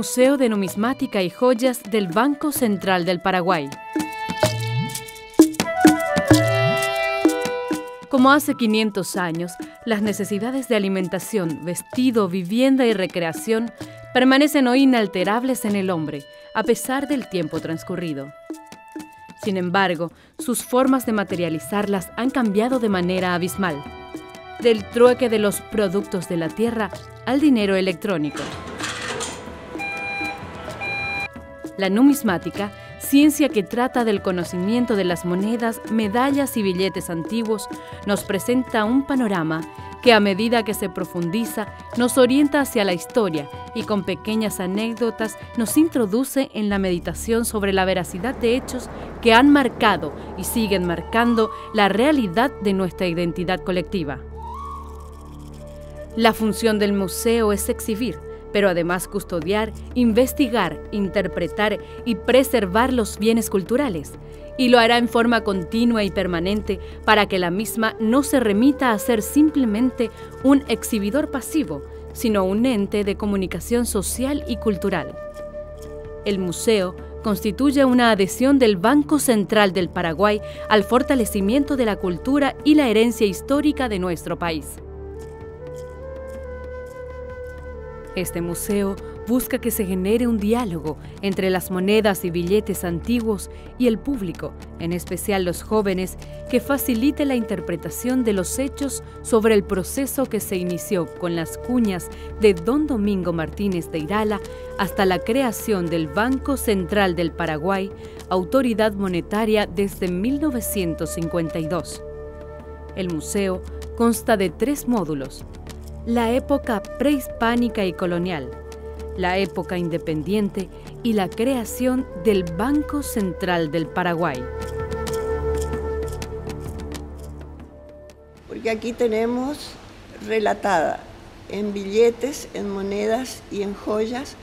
Museo de Numismática y Joyas del Banco Central del Paraguay. Como hace 500 años, las necesidades de alimentación, vestido, vivienda y recreación permanecen hoy inalterables en el hombre, a pesar del tiempo transcurrido. Sin embargo, sus formas de materializarlas han cambiado de manera abismal, del trueque de los productos de la tierra al dinero electrónico. La numismática, ciencia que trata del conocimiento de las monedas, medallas y billetes antiguos, nos presenta un panorama que a medida que se profundiza nos orienta hacia la historia y con pequeñas anécdotas nos introduce en la meditación sobre la veracidad de hechos que han marcado y siguen marcando la realidad de nuestra identidad colectiva. La función del museo es exhibir, pero además custodiar, investigar, interpretar y preservar los bienes culturales, y lo hará en forma continua y permanente para que la misma no se remita a ser simplemente un exhibidor pasivo, sino un ente de comunicación social y cultural. El museo constituye una adhesión del Banco Central del Paraguay al fortalecimiento de la cultura y la herencia histórica de nuestro país. Este museo busca que se genere un diálogo entre las monedas y billetes antiguos y el público, en especial los jóvenes, que facilite la interpretación de los hechos sobre el proceso que se inició con las cuñas de don Domingo Martínez de Irala hasta la creación del Banco Central del Paraguay, autoridad monetaria desde 1952. El museo consta de tres módulos la época prehispánica y colonial, la época independiente y la creación del Banco Central del Paraguay. Porque aquí tenemos relatada en billetes, en monedas y en joyas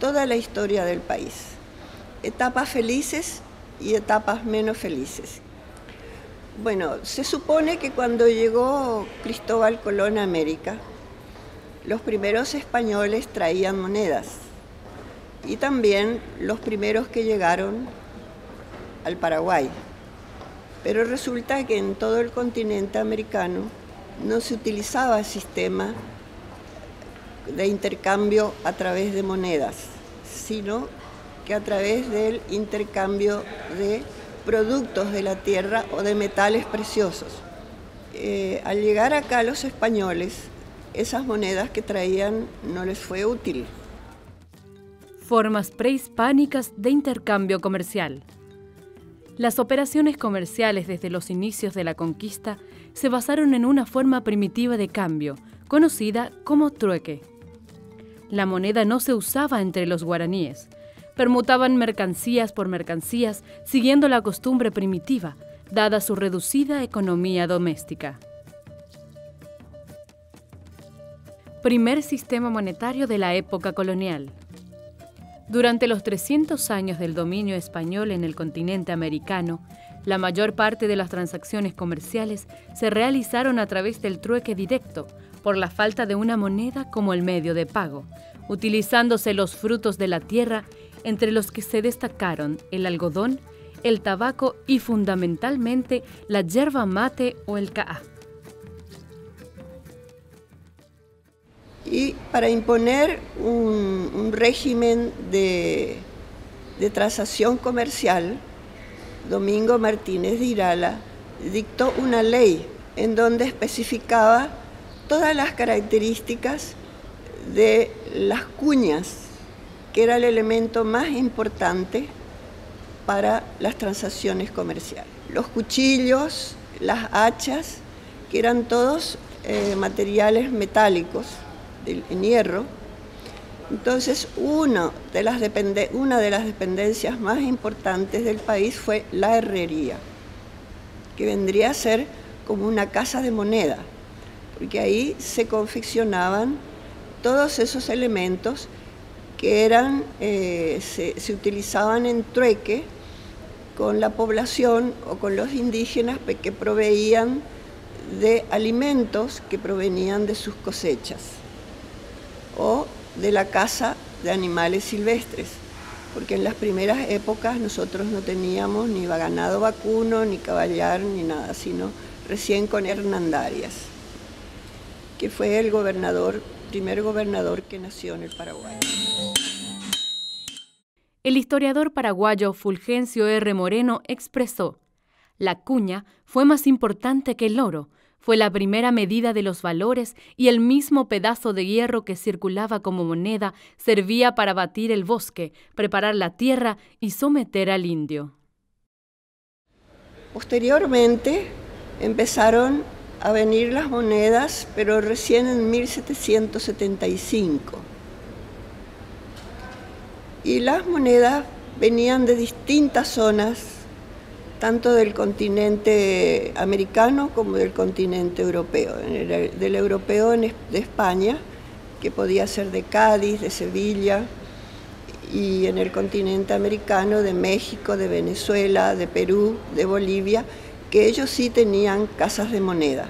toda la historia del país. Etapas felices y etapas menos felices. Bueno, se supone que cuando llegó Cristóbal Colón a América, los primeros españoles traían monedas y también los primeros que llegaron al Paraguay. Pero resulta que en todo el continente americano no se utilizaba el sistema de intercambio a través de monedas, sino que a través del intercambio de productos de la tierra o de metales preciosos. Eh, al llegar acá los españoles esas monedas que traían no les fue útil. Formas prehispánicas de intercambio comercial. Las operaciones comerciales desde los inicios de la conquista se basaron en una forma primitiva de cambio, conocida como trueque. La moneda no se usaba entre los guaraníes. Permutaban mercancías por mercancías siguiendo la costumbre primitiva, dada su reducida economía doméstica. Primer sistema monetario de la época colonial. Durante los 300 años del dominio español en el continente americano, la mayor parte de las transacciones comerciales se realizaron a través del trueque directo, por la falta de una moneda como el medio de pago, utilizándose los frutos de la tierra, entre los que se destacaron el algodón, el tabaco y fundamentalmente la yerba mate o el caá. Y para imponer un, régimen de, transacción comercial, Domingo Martínez de Irala dictó una ley en donde especificaba todas las características de las cuñas, que era el elemento más importante para las transacciones comerciales. Los cuchillos, las hachas, que eran todos eh, materiales metálicos, en hierro. Entonces, una de, las una de las dependencias más importantes del país fue la herrería, que vendría a ser como una casa de moneda, porque ahí se confeccionaban todos esos elementos que eran, eh, se, utilizaban en trueque con la población o con los indígenas que proveían de alimentos que provenían de sus cosechas de la caza de animales silvestres, porque en las primeras épocas nosotros no teníamos ni ganado vacuno, ni caballar, ni nada, sino recién con Hernandarias, que fue el gobernador, primer gobernador que nació en el Paraguay. El historiador paraguayo Fulgencio R. Moreno expresó, la cuña fue más importante que el oro, fue la primera medida de los valores y el mismo pedazo de hierro que circulaba como moneda servía para batir el bosque, preparar la tierra y someter al indio. Posteriormente empezaron a venir las monedas, pero recién en 1775. Y las monedas venían de distintas zonas tanto del continente americano como del continente europeo. Del europeo de España, que podía ser de Cádiz, de Sevilla, y en el continente americano de México, de Venezuela, de Perú, de Bolivia, que ellos sí tenían casas de moneda.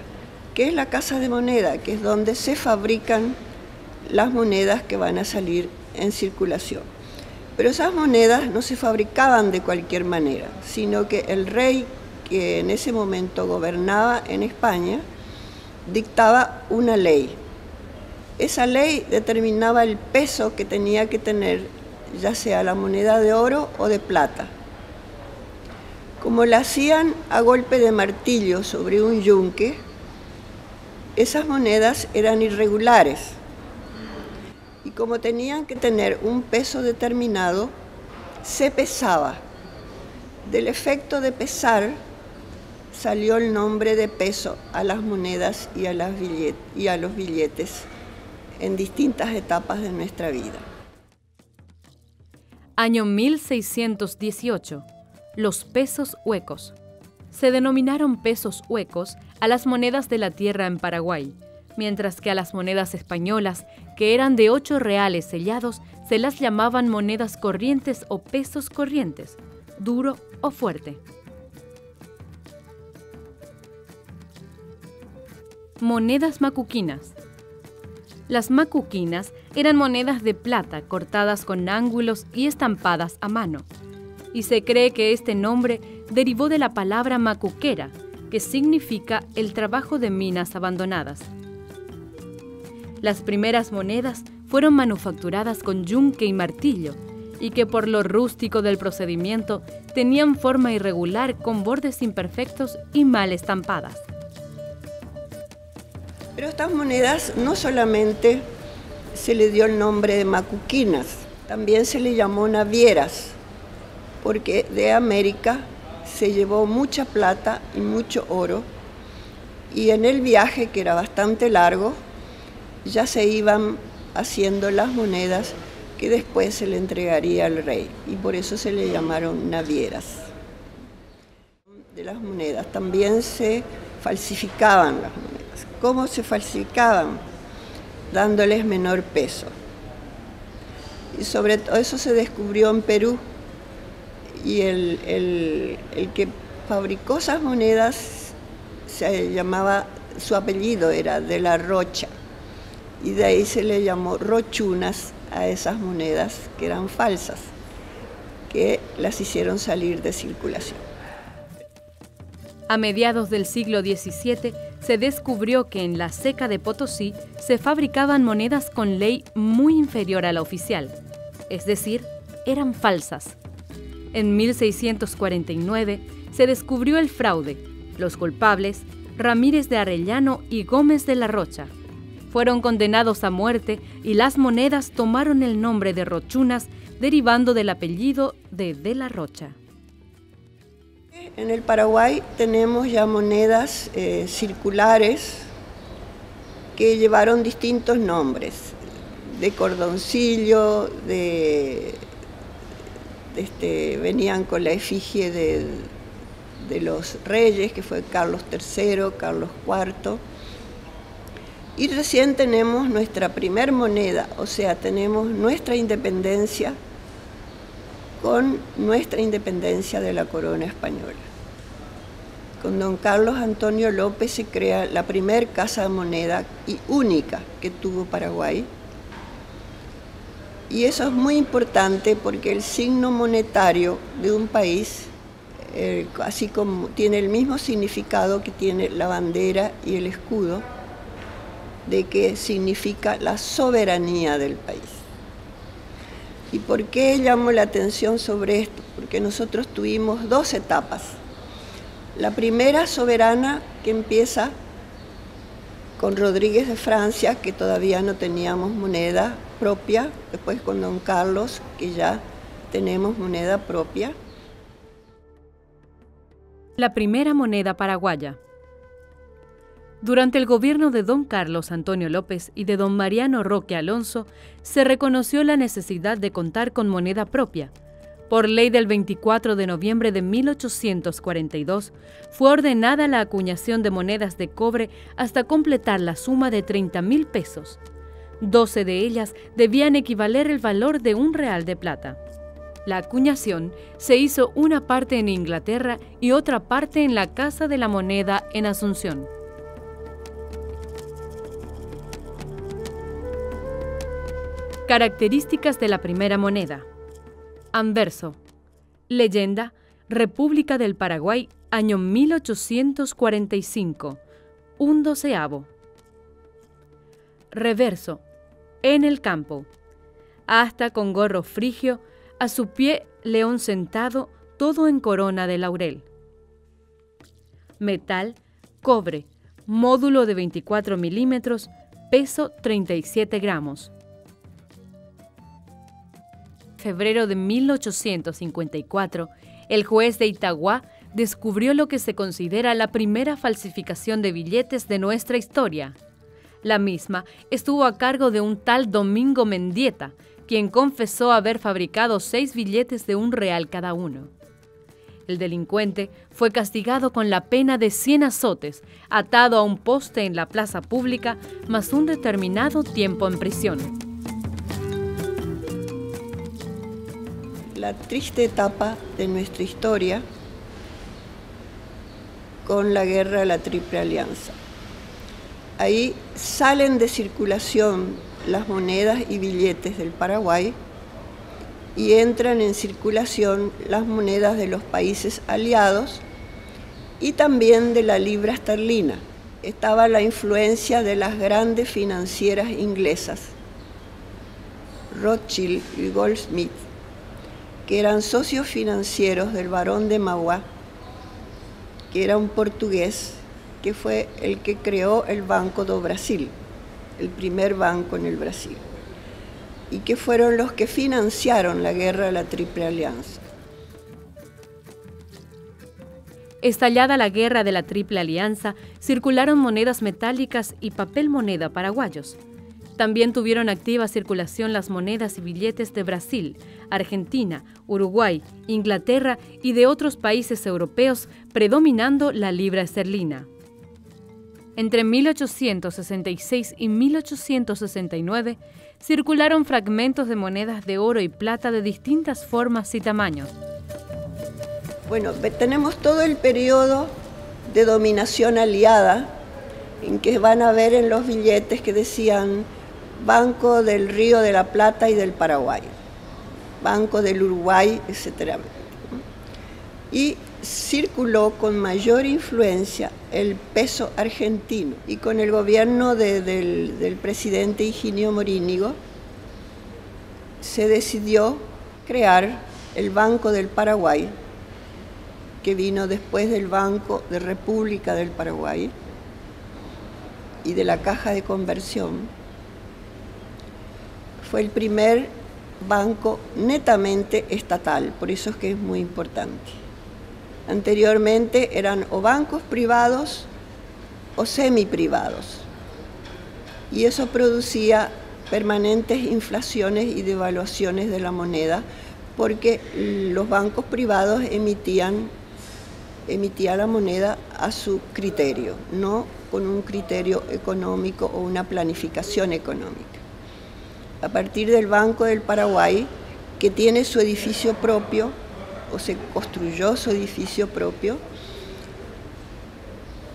¿Qué es la casa de moneda? Que es donde se fabrican las monedas que van a salir en circulación. Pero esas monedas no se fabricaban de cualquier manera, sino que el rey que en ese momento gobernaba en España dictaba una ley. Esa ley determinaba el peso que tenía que tener ya sea la moneda de oro o de plata. Como la hacían a golpe de martillo sobre un yunque, esas monedas eran irregulares como tenían que tener un peso determinado, se pesaba. Del efecto de pesar salió el nombre de peso a las monedas y a, y a los billetes en distintas etapas de nuestra vida. Año 1618. Los pesos huecos. Se denominaron pesos huecos a las monedas de la tierra en Paraguay mientras que a las monedas españolas, que eran de ocho reales sellados, se las llamaban monedas corrientes o pesos corrientes, duro o fuerte. Monedas macuquinas. Las macuquinas eran monedas de plata cortadas con ángulos y estampadas a mano. Y se cree que este nombre derivó de la palabra macuquera, que significa el trabajo de minas abandonadas. Las primeras monedas fueron manufacturadas con yunque y martillo, y que por lo rústico del procedimiento tenían forma irregular con bordes imperfectos y mal estampadas. Pero estas monedas no solamente se le dio el nombre de macuquinas, también se le llamó navieras, porque de América se llevó mucha plata y mucho oro, y en el viaje, que era bastante largo, ya se iban haciendo las monedas que después se le entregaría al rey y por eso se le llamaron navieras. De las monedas también se falsificaban las monedas. ¿Cómo se falsificaban? Dándoles menor peso. Y sobre todo eso se descubrió en Perú y el, el que fabricó esas monedas se llamaba, su apellido era de la Rocha y de ahí se le llamó rochunas a esas monedas que eran falsas, que las hicieron salir de circulación. A mediados del siglo XVII se descubrió que en la seca de Potosí se fabricaban monedas con ley muy inferior a la oficial, es decir, eran falsas. En 1649 se descubrió el fraude. Los culpables, Ramírez de Arellano y Gómez de la Rocha, fueron condenados a muerte y las monedas tomaron el nombre de rochunas derivando del apellido de De la Rocha. En el Paraguay tenemos ya monedas eh, circulares que llevaron distintos nombres, de cordoncillo, de, este, venían con la efigie de, de los reyes, que fue Carlos III, Carlos IV y recién tenemos nuestra primer moneda, o sea, tenemos nuestra independencia con nuestra independencia de la corona española. Con don Carlos Antonio López se crea la primer casa de moneda y única que tuvo Paraguay. Y eso es muy importante porque el signo monetario de un país, así como tiene el mismo significado que tiene la bandera y el escudo, de que significa la soberanía del país. ¿Y por qué llamo la atención sobre esto? Porque nosotros tuvimos dos etapas. La primera soberana que empieza con Rodríguez de Francia, que todavía no teníamos moneda propia, después con Don Carlos, que ya tenemos moneda propia. La primera moneda paraguaya. Durante el gobierno de don Carlos Antonio López y de don Mariano Roque Alonso, se reconoció la necesidad de contar con moneda propia. Por ley del 24 de noviembre de 1842, fue ordenada la acuñación de monedas de cobre hasta completar la suma de 30 mil pesos. Doce de ellas debían equivaler el valor de un real de plata. La acuñación se hizo una parte en Inglaterra y otra parte en la Casa de la Moneda en Asunción. Características de la primera moneda. Anverso. Leyenda. República del Paraguay, año 1845. Un doceavo. Reverso. En el campo. Hasta con gorro frigio, a su pie león sentado, todo en corona de laurel. Metal. Cobre. Módulo de 24 milímetros, peso 37 gramos febrero de 1854, el juez de Itagua descubrió lo que se considera la primera falsificación de billetes de nuestra historia. La misma estuvo a cargo de un tal Domingo Mendieta, quien confesó haber fabricado seis billetes de un real cada uno. El delincuente fue castigado con la pena de 100 azotes, atado a un poste en la plaza pública, más un determinado tiempo en prisión. La triste etapa de nuestra historia con la guerra de la Triple Alianza. Ahí salen de circulación las monedas y billetes del Paraguay y entran en circulación las monedas de los países aliados y también de la libra esterlina. Estaba la influencia de las grandes financieras inglesas, Rothschild y Goldsmith que eran socios financieros del barón de Mauá, que era un portugués, que fue el que creó el Banco do Brasil, el primer banco en el Brasil, y que fueron los que financiaron la guerra de la Triple Alianza. Estallada la guerra de la Triple Alianza, circularon monedas metálicas y papel moneda paraguayos. También tuvieron activa circulación las monedas y billetes de Brasil, Argentina, Uruguay, Inglaterra y de otros países europeos, predominando la libra esterlina. Entre 1866 y 1869 circularon fragmentos de monedas de oro y plata de distintas formas y tamaños. Bueno, tenemos todo el periodo de dominación aliada en que van a ver en los billetes que decían Banco del Río de la Plata y del Paraguay, Banco del Uruguay, etc. Y circuló con mayor influencia el peso argentino y con el gobierno del, del presidente Higinio Morínigo se decidió crear el Banco del Paraguay, que vino después del Banco de República del Paraguay y de la Caja de Conversión fue el primer banco netamente estatal, por eso es que es muy importante. Anteriormente eran o bancos privados o semiprivados, y eso producía permanentes inflaciones y devaluaciones de la moneda, porque los bancos privados emitían, emitía la moneda a su criterio, no con un criterio económico o una planificación económica a partir del Banco del Paraguay, que tiene su edificio propio, o se construyó su edificio propio,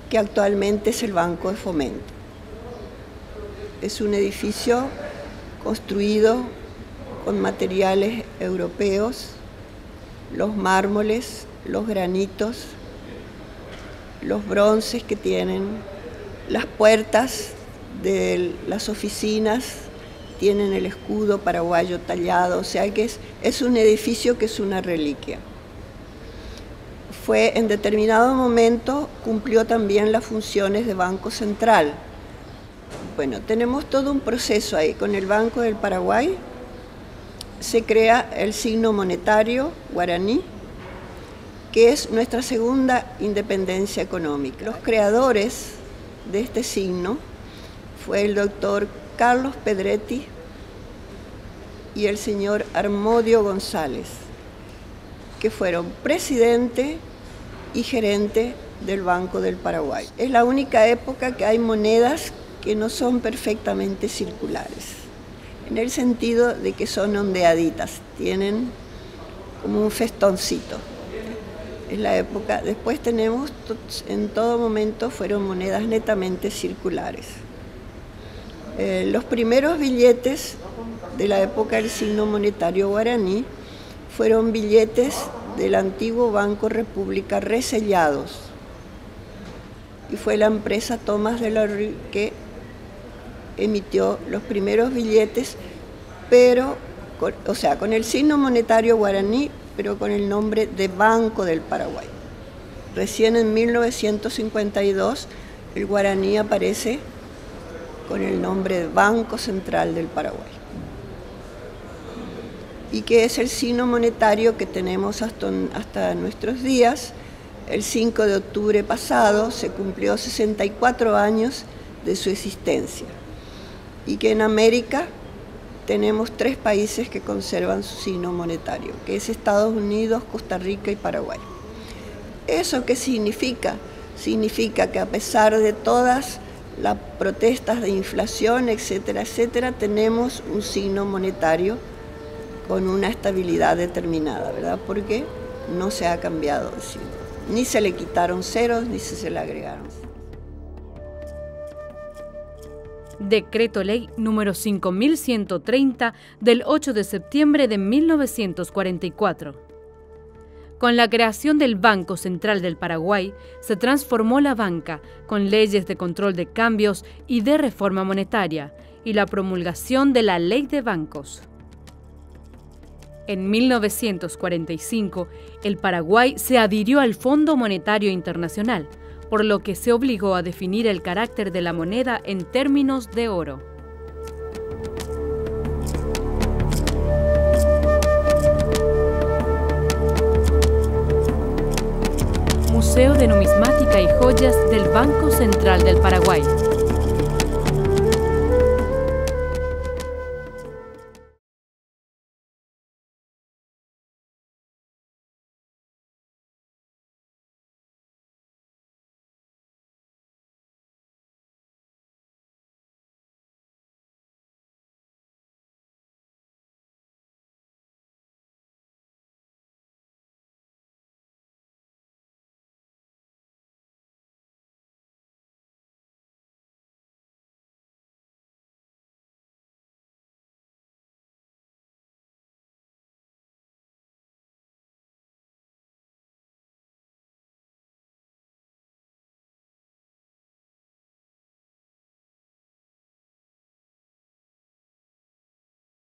que actualmente es el Banco de Fomento. Es un edificio construido con materiales europeos, los mármoles, los granitos, los bronces que tienen, las puertas de las oficinas tienen el escudo paraguayo tallado, o sea que es, es un edificio que es una reliquia. Fue en determinado momento, cumplió también las funciones de Banco Central. Bueno, tenemos todo un proceso ahí. Con el Banco del Paraguay se crea el signo monetario guaraní, que es nuestra segunda independencia económica. Los creadores de este signo fue el doctor Carlos Pedretti y el señor Armodio González, que fueron presidente y gerente del Banco del Paraguay. Es la única época que hay monedas que no son perfectamente circulares, en el sentido de que son ondeaditas, tienen como un festoncito. Es la época, después tenemos, en todo momento fueron monedas netamente circulares. Eh, los primeros billetes de la época del signo monetario guaraní fueron billetes del antiguo Banco República resellados. Y fue la empresa Tomás de la Rue que emitió los primeros billetes, pero, o sea, con el signo monetario guaraní, pero con el nombre de Banco del Paraguay. Recién en 1952 el guaraní aparece con el nombre de Banco Central del Paraguay. Y que es el signo monetario que tenemos hasta, nuestros días. El 5 de octubre pasado se cumplió 64 años de su existencia. Y que en América tenemos tres países que conservan su signo monetario, que es Estados Unidos, Costa Rica y Paraguay. ¿Eso qué significa? Significa que a pesar de todas las protestas de inflación, etcétera, etcétera, tenemos un signo monetario con una estabilidad determinada, ¿verdad? Porque no se ha cambiado el signo. Ni se le quitaron ceros, ni se, le agregaron. Decreto Ley número 5130 del 8 de septiembre de 1944. Con la creación del Banco Central del Paraguay, se transformó la banca con leyes de control de cambios y de reforma monetaria y la promulgación de la Ley de Bancos. En 1945, el Paraguay se adhirió al Fondo Monetario Internacional, por lo que se obligó a definir el carácter de la moneda en términos de oro. Banco Central del Paraguay.